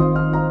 Música